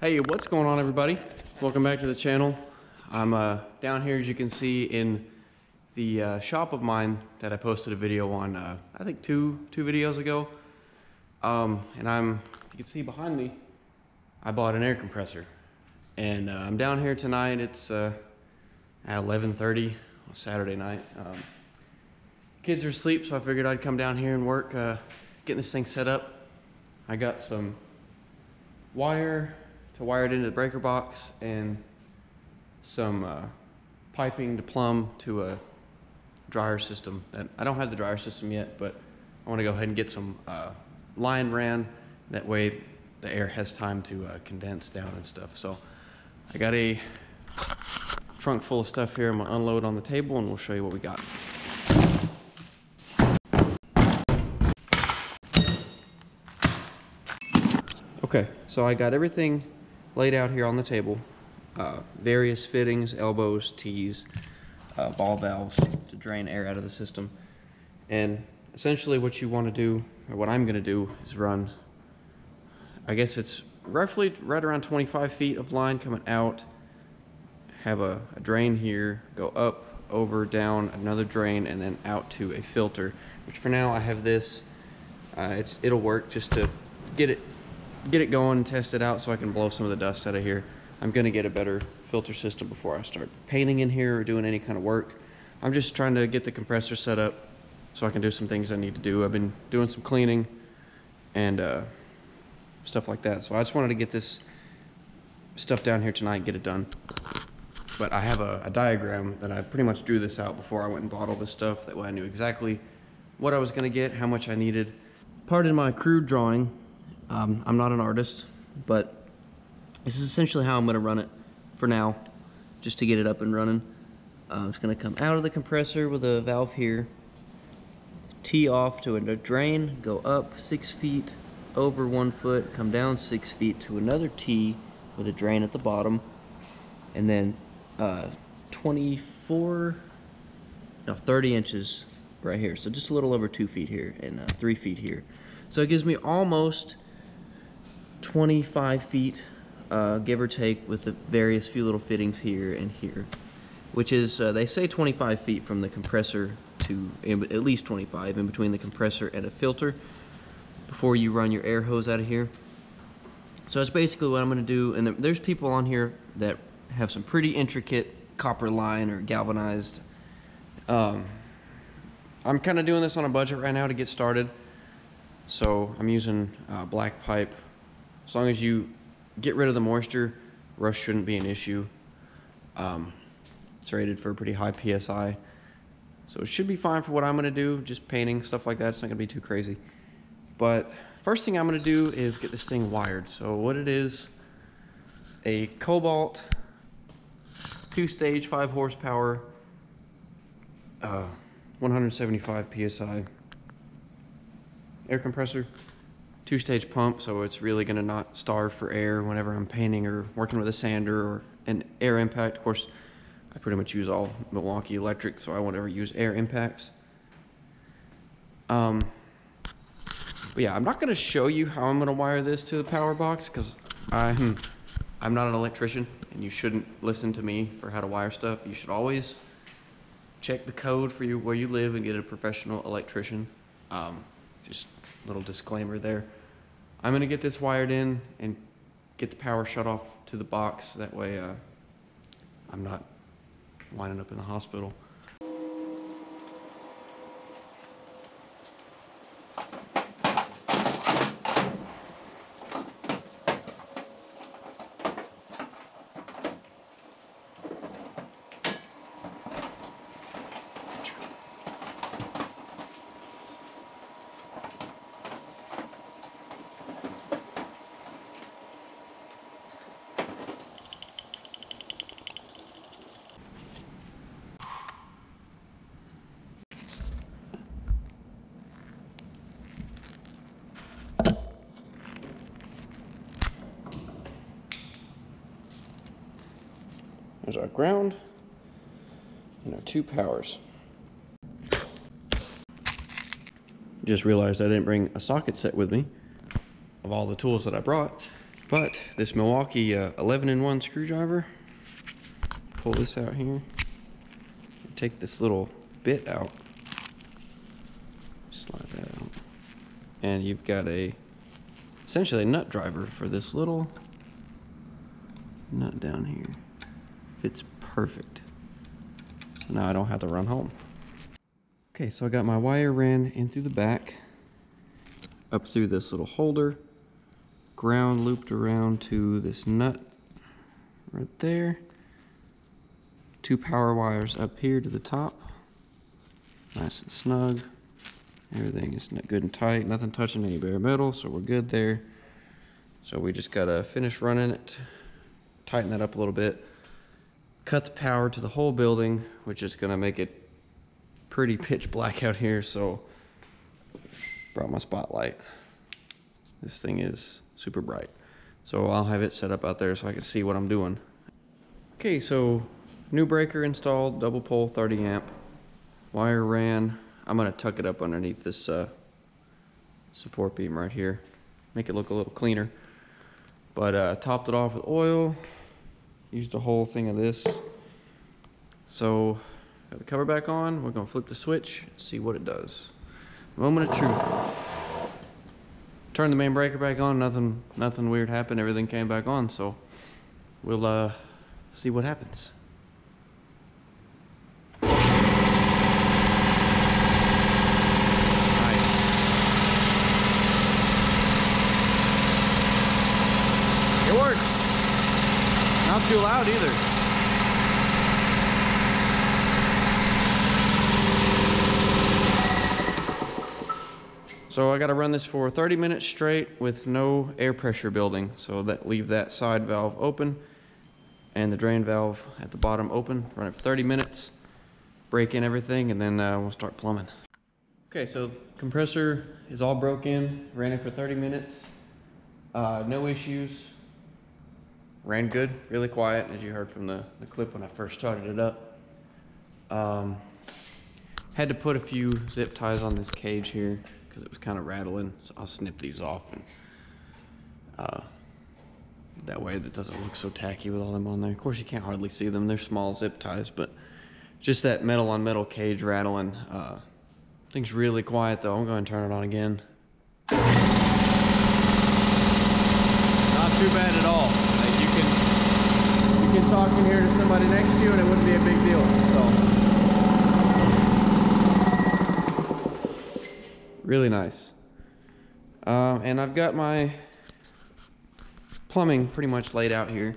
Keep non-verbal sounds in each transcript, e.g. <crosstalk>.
Hey, what's going on everybody? Welcome back to the channel. I'm uh, down here as you can see in the uh, shop of mine that I posted a video on, uh, I think two, two videos ago. Um, and I'm, you can see behind me, I bought an air compressor. And uh, I'm down here tonight, it's uh, at 11.30 on Saturday night. Um, kids are asleep, so I figured I'd come down here and work uh, getting this thing set up. I got some wire to wire it into the breaker box and some uh, piping to plumb to a dryer system. And I don't have the dryer system yet, but I want to go ahead and get some uh, line ran. That way the air has time to uh, condense down and stuff. So I got a trunk full of stuff here. I'm gonna unload on the table and we'll show you what we got. Okay, so I got everything laid out here on the table. Uh, various fittings, elbows, T's, uh, ball valves to drain air out of the system. And essentially what you want to do, or what I'm going to do, is run, I guess it's roughly right around 25 feet of line coming out, have a, a drain here, go up, over, down, another drain, and then out to a filter, which for now I have this. Uh, it'll work just to get it get it going and test it out so I can blow some of the dust out of here. I'm gonna get a better filter system before I start painting in here or doing any kind of work. I'm just trying to get the compressor set up so I can do some things I need to do. I've been doing some cleaning and uh, stuff like that. So I just wanted to get this stuff down here tonight and get it done. But I have a, a diagram that I pretty much drew this out before I went and bought all this stuff. That way I knew exactly what I was gonna get, how much I needed. Pardon my crude drawing, um, I'm not an artist, but this is essentially how I'm going to run it for now, just to get it up and running. Uh, it's going to come out of the compressor with a valve here, tee off to a drain, go up six feet, over one foot, come down six feet to another tee with a drain at the bottom, and then uh, 24, no, 30 inches right here. So just a little over two feet here and uh, three feet here. So it gives me almost 25 feet, uh, give or take, with the various few little fittings here and here, which is, uh, they say 25 feet from the compressor to, at least 25 in between the compressor and a filter before you run your air hose out of here. So that's basically what I'm going to do, and there's people on here that have some pretty intricate copper line or galvanized. Um, I'm kind of doing this on a budget right now to get started. So I'm using uh, black pipe as long as you get rid of the moisture, rust shouldn't be an issue. Um, it's rated for a pretty high PSI. So it should be fine for what I'm gonna do, just painting, stuff like that. It's not gonna be too crazy. But first thing I'm gonna do is get this thing wired. So what it is, a Kobalt two stage, five horsepower, uh, 175 PSI air compressor two-stage pump, so it's really going to not starve for air whenever I'm painting or working with a sander or an air impact. Of course, I pretty much use all Milwaukee electric, so I won't ever use air impacts. Um, but yeah, I'm not going to show you how I'm going to wire this to the power box because I'm, I'm not an electrician and you shouldn't listen to me for how to wire stuff. You should always check the code for you where you live and get a professional electrician. Um, just little disclaimer there. I'm gonna get this wired in and get the power shut off to the box. That way uh, I'm not winding up in the hospital. There's our ground and our two powers. Just realized I didn't bring a socket set with me of all the tools that I brought. But this Milwaukee uh, 11 in 1 screwdriver, pull this out here, take this little bit out, slide that out, and you've got a essentially a nut driver for this little nut down here. Fits perfect. Now I don't have to run home. Okay, so I got my wire ran in through the back, up through this little holder, ground looped around to this nut right there. Two power wires up here to the top. Nice and snug. Everything is good and tight, nothing touching any bare metal, so we're good there. So we just gotta finish running it, tighten that up a little bit, cut the power to the whole building, which is gonna make it pretty pitch black out here, so brought my spotlight. This thing is super bright. So I'll have it set up out there so I can see what I'm doing. Okay, so new breaker installed, double pole 30 amp, wire ran. I'm gonna tuck it up underneath this uh, support beam right here, make it look a little cleaner. But uh, topped it off with oil, used a whole thing of this. So got the cover back on, we're gonna flip the switch, see what it does. Moment of truth. Turn the main breaker back on, nothing nothing weird happened, everything came back on, so we'll uh, see what happens. Nice. It works. Not too loud either. So I got to run this for 30 minutes straight with no air pressure building. So that leave that side valve open and the drain valve at the bottom open. Run it for 30 minutes, break in everything, and then uh, we'll start plumbing. Okay, so compressor is all broke in. Ran it for 30 minutes. Uh, no issues. Ran good, really quiet, as you heard from the, the clip when I first started it up. Um, had to put a few zip ties on this cage here because it was kind of rattling. So I'll snip these off and uh, that way that doesn't look so tacky with all them on there. Of course, you can't hardly see them. They're small zip ties, but just that metal on metal cage rattling. Uh, thing's really quiet though. I'm going to turn it on again. Not too bad at all. You can talk in here to somebody next to you and it wouldn't be a big deal. So. Really nice. Uh, and I've got my plumbing pretty much laid out here.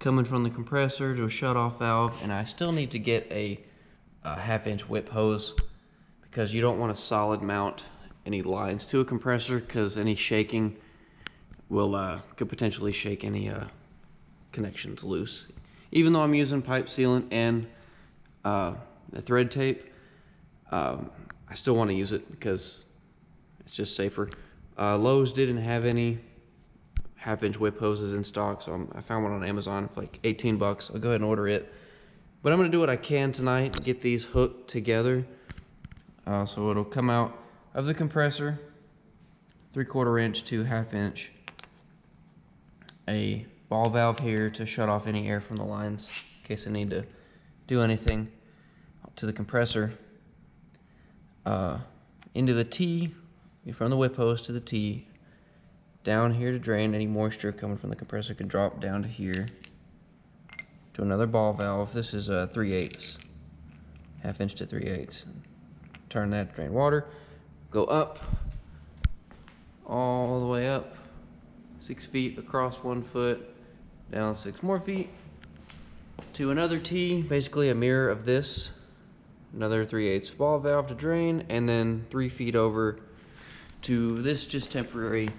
Coming from the compressor to a shut-off valve, and I still need to get a, a half-inch whip hose because you don't want to solid mount any lines to a compressor because any shaking will uh, could potentially shake any uh, connections loose. Even though I'm using pipe sealant and uh, the thread tape, um, I still want to use it because it's just safer. Uh, Lowe's didn't have any half inch whip hoses in stock, so I'm, i found one on Amazon for like 18 bucks. I'll go ahead and order it. But I'm going to do what I can tonight to get these hooked together. Uh, so it'll come out of the compressor, three quarter inch to half inch. A ball valve here to shut off any air from the lines in case I need to do anything to the compressor uh, into the T, from the whip hose to the T, down here to drain. Any moisture coming from the compressor can drop down to here to another ball valve. This is a 3 eighths, half inch to 3 eighths. Turn that to drain water. Go up, all the way up, six feet across one foot, down six more feet to another T, basically a mirror of this another 3 8 ball valve to drain, and then three feet over to this just temporary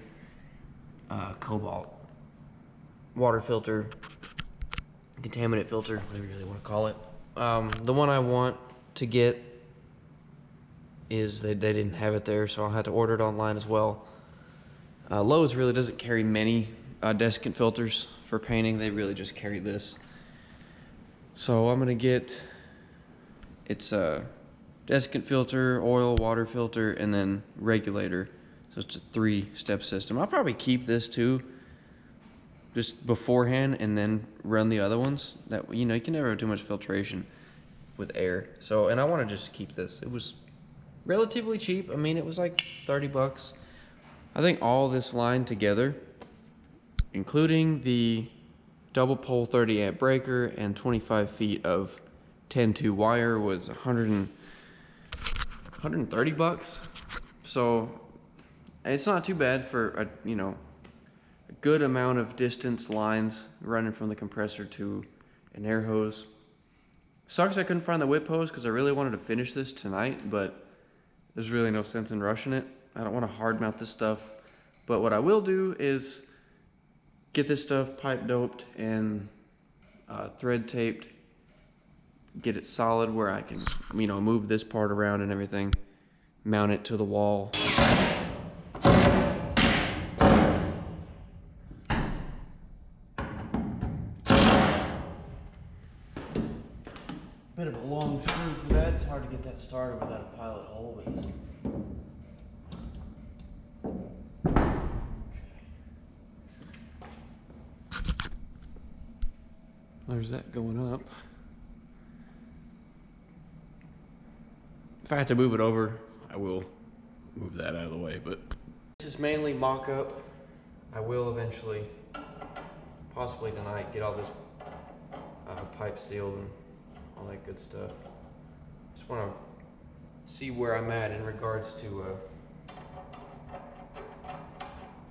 uh, Kobalt water filter, contaminant filter, whatever you really want to call it. Um, the one I want to get is that they didn't have it there, so I'll have to order it online as well. Uh, Lowe's really doesn't carry many uh, desiccant filters for painting. They really just carry this. So I'm gonna get it's a desiccant filter, oil, water filter, and then regulator So it's a three-step system. I'll probably keep this too, just beforehand, and then run the other ones. That you know, you can never have too much filtration with air. So, and I want to just keep this. It was relatively cheap. I mean, it was like 30 bucks. I think all this line together, including the double pole 30 amp breaker and 25 feet of 10-2 wire was 100 and, 130 bucks. So it's not too bad for a, you know, a good amount of distance lines running from the compressor to an air hose. Sucks I couldn't find the whip hose because I really wanted to finish this tonight, but there's really no sense in rushing it. I don't want to hard mount this stuff. But what I will do is get this stuff pipe doped and uh, thread taped, get it solid where I can, you know, move this part around and everything, mount it to the wall. There's that going up. If I have to move it over, I will move that out of the way, but. This is mainly mock-up. I will eventually, possibly tonight, get all this uh, pipe sealed and all that good stuff. Just want to see where I'm at in regards to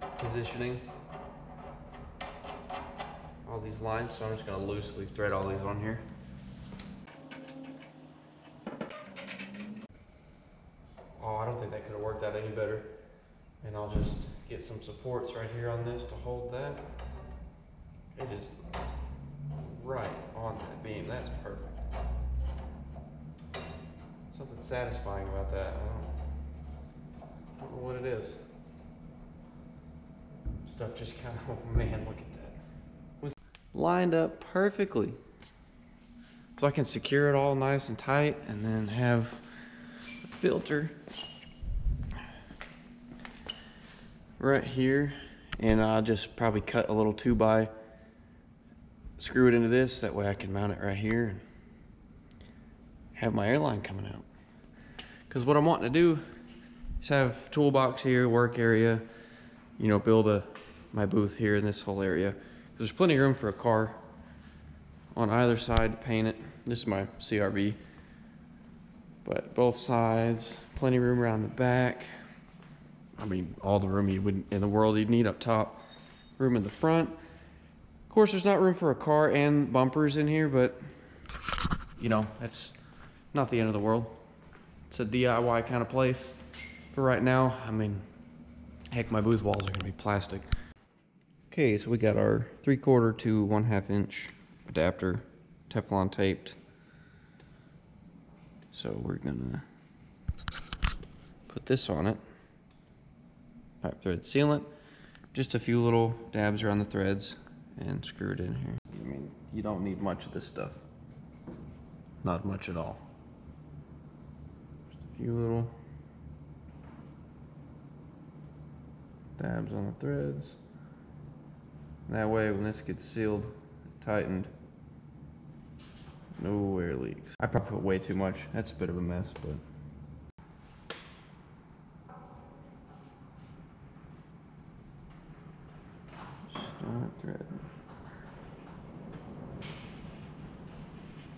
uh, positioning all these lines, so I'm just gonna loosely thread all these on here. Oh, I don't think that could have worked out any better. And I'll just get some supports right here on this to hold that. It is right on that beam. That's perfect. Something satisfying about that. I don't, I don't know what it is. Stuff just kind of, <laughs> oh man, look at. Lined up perfectly. So I can secure it all nice and tight and then have a filter right here. And I'll just probably cut a little two by, screw it into this. That way I can mount it right here and have my airline coming out. Because what I'm wanting to do is have toolbox here, work area, you know, build a my booth here in this whole area. There's plenty of room for a car on either side to paint it. This is my CRV. But both sides, plenty of room around the back. I mean, all the room you would in the world you'd need up top. Room in the front. Of course, there's not room for a car and bumpers in here, but you know, that's not the end of the world. It's a DIY kind of place. For right now, I mean, heck, my booth walls are gonna be plastic. Okay, so we got our three quarter to one half inch adapter, Teflon taped. So we're gonna put this on it. Pipe thread sealant. Just a few little dabs around the threads and screw it in here. I mean, you don't need much of this stuff. Not much at all. Just a few little dabs on the threads. That way, when this gets sealed, tightened, no air leaks. I probably put way too much. That's a bit of a mess, but. Start.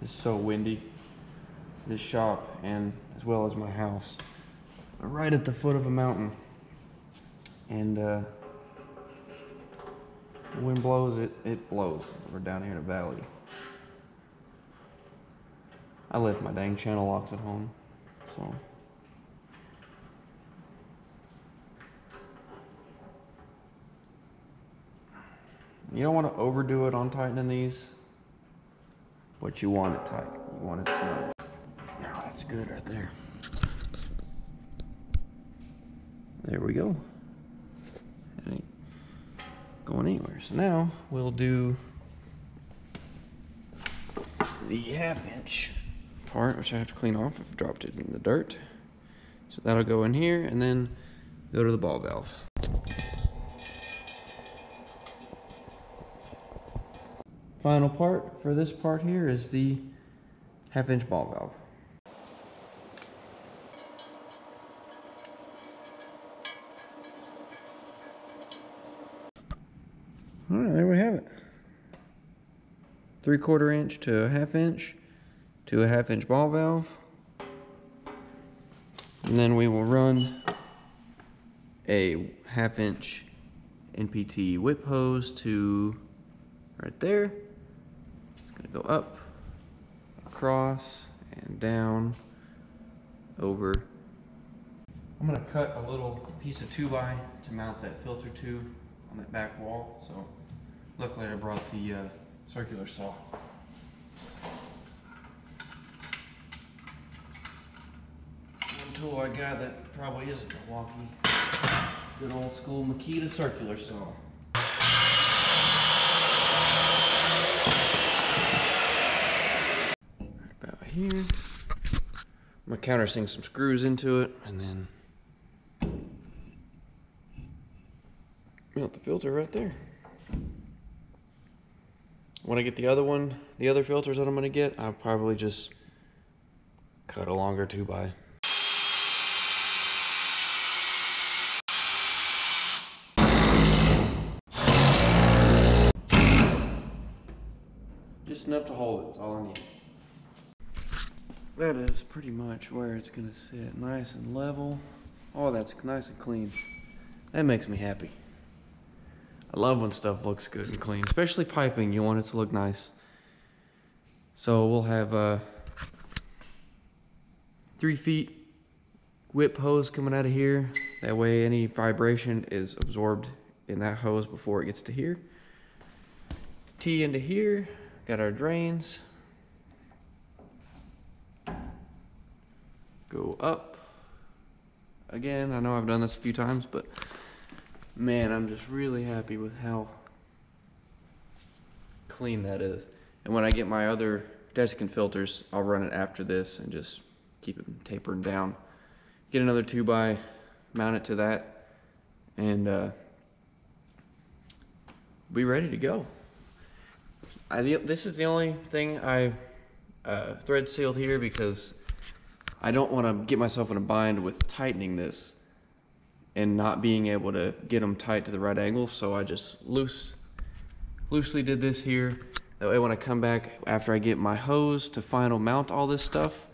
It's so windy. This shop and as well as my house are right at the foot of a mountain. And uh, the wind blows, it, it blows. We're down here in a valley. I left my dang channel locks at home, so. You don't want to overdo it on tightening these, but you want it tight. You want it snug. Now that's good right there. There we go. Going anywhere. So now we'll do the half inch part, which I have to clean off. I've dropped it in the dirt. So that'll go in here, and then go to the ball valve. Final part for this part here is the half inch ball valve. All right, there we have it. Three quarter inch to a half inch to a half inch ball valve. And then we will run a half inch NPT whip hose to right there. It's gonna go up, across, and down, over. I'm gonna cut a little piece of 2x to mount that filter tube on that back wall. So luckily I brought the uh, circular saw. One tool I got that probably isn't Milwaukee. Good old school Makita circular saw. Right about here. I'm gonna countersink some screws into it and then mount the filter right there. When I get the other one, the other filters that I'm gonna get, I'll probably just cut a longer two by. Just enough to hold it, that's all I need. That is pretty much where it's gonna sit, nice and level. Oh, that's nice and clean. That makes me happy. I love when stuff looks good and clean, especially piping. You want it to look nice. So we'll have a three feet whip hose coming out of here. That way any vibration is absorbed in that hose before it gets to here. T into here, got our drains. Go up. Again, I know I've done this a few times, but man, I'm just really happy with how clean that is. And when I get my other desiccant filters, I'll run it after this and just keep it tapering down. Get another 2 by, mount it to that, and uh, be ready to go. I, this is the only thing I uh, thread sealed here because I don't want to get myself in a bind with tightening this and not being able to get them tight to the right angle. So I just loose, loosely did this here. That way when I come back after I get my hose to final mount all this stuff,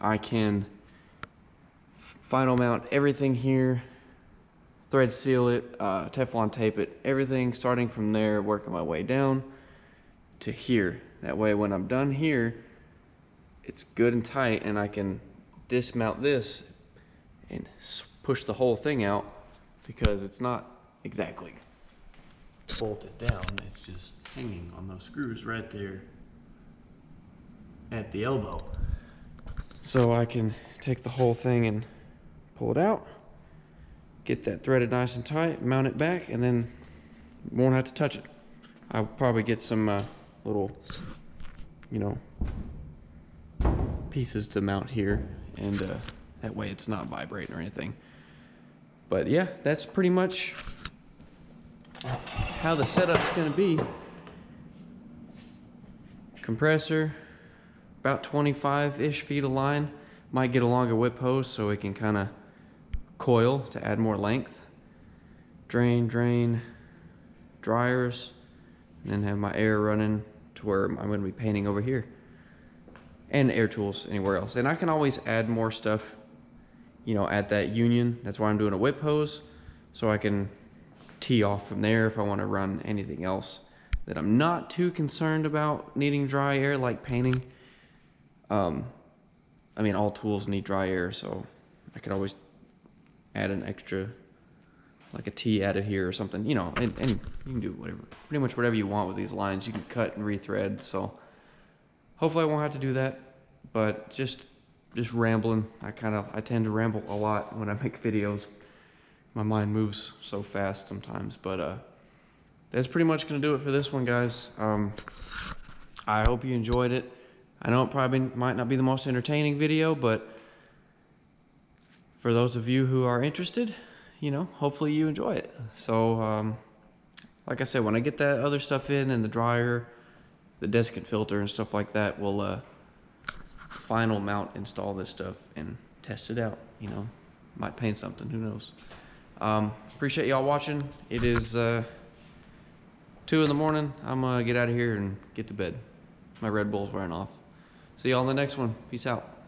I can final mount everything here, thread seal it, uh, Teflon tape it, everything starting from there, working my way down to here. That way when I'm done here, it's good and tight and I can dismount this and push the whole thing out because it's not exactly bolted down. It's just hanging on those screws right there at the elbow. So I can take the whole thing and pull it out, get that threaded nice and tight, mount it back, and then won't have to touch it. I'll probably get some uh, little, you know, pieces to mount here, and uh, that way it's not vibrating or anything. But yeah, that's pretty much how the setup's gonna be. Compressor, about 25-ish feet of line. Might get a longer whip hose so it can kind of coil to add more length. Drain, drain, dryers, and then have my air running to where I'm gonna be painting over here. And air tools anywhere else. And I can always add more stuff you know, at that union. That's why I'm doing a whip hose, so I can tee off from there if I want to run anything else that I'm not too concerned about needing dry air, like painting. Um, I mean, all tools need dry air, so I could always add an extra, like a T out of here or something, you know, and, and you can do whatever, pretty much whatever you want with these lines. You can cut and rethread, so hopefully I won't have to do that, but just just rambling. I kind of, I tend to ramble a lot when I make videos. My mind moves so fast sometimes, but uh, that's pretty much gonna do it for this one, guys. Um, I hope you enjoyed it. I know it probably might not be the most entertaining video, but for those of you who are interested, you know, hopefully you enjoy it. So, um, like I said, when I get that other stuff in and the dryer, the desiccant filter and stuff like that, we'll uh, final mount install this stuff and test it out. You know, might paint something. Who knows? Um, appreciate y'all watching. It is uh, two in the morning. I'm gonna get out of here and get to bed. My Red Bull's wearing off. See y'all in the next one. Peace out.